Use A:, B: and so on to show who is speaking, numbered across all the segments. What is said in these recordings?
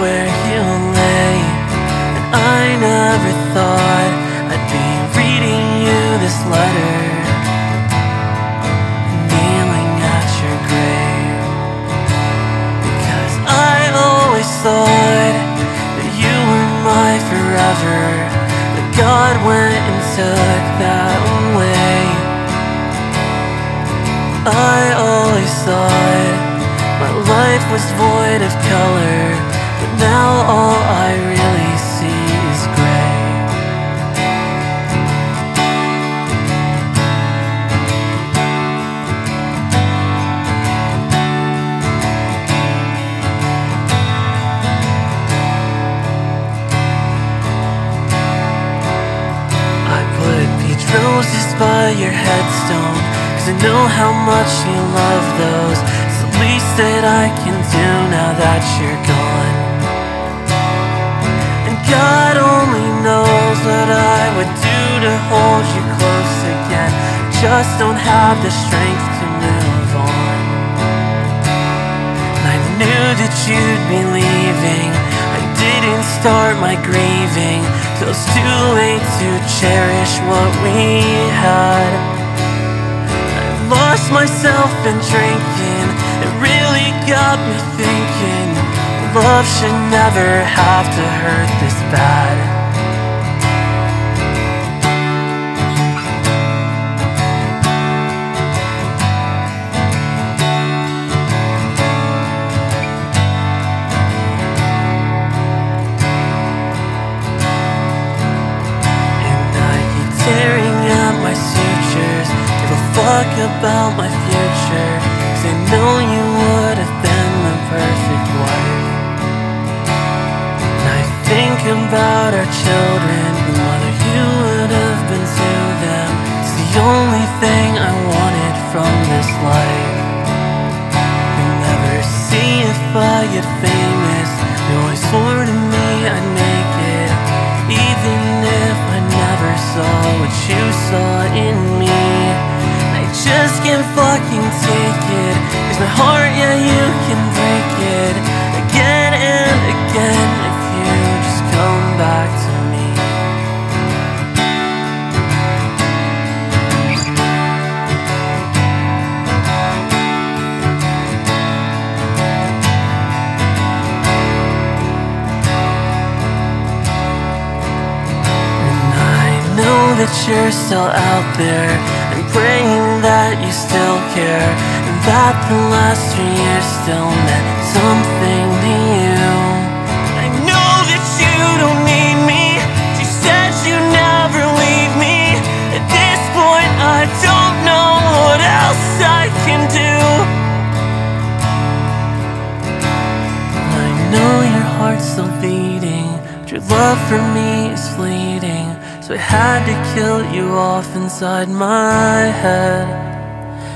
A: where you lay. And I never thought I'd be reading you this letter, kneeling at your grave. Because I always thought that you were my forever, but God went and took that away. I always thought my life was void of color, but now all I really see is gray. I put peach roses by your headstone Cause I know how much you love those It's the least that I can do now that you're gone hold you close again. Just don't have the strength to move on. I knew that you'd be leaving. I didn't start my grieving. Till it's too late to cherish what we had. I lost myself in drinking. It really got me thinking. Love should never have to hurt this bad about my future. Cause I know you would have been the perfect wife. And I think about our children The mother you would have been to them. It's the only thing I wanted from this life. You'll never see if I get famous. You always swore to me I'd make it Even if I never saw what you saw in me just can't fucking take it. Cause my heart, yeah, you can break it. Again and again If you just come back to me. And I know that you're still out there I'm praying that you still care And that the last three years still meant something to you. I know that you don't need me. You said you'd never leave me. At this point I don't know what else I can do. I know your heart's still beating, but your love for me is fleeting. So I had to kill you off inside my head.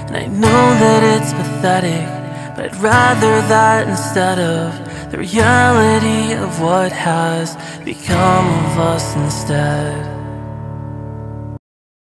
A: And I know that it's pathetic, but I'd rather that instead of the reality of what has become of us instead.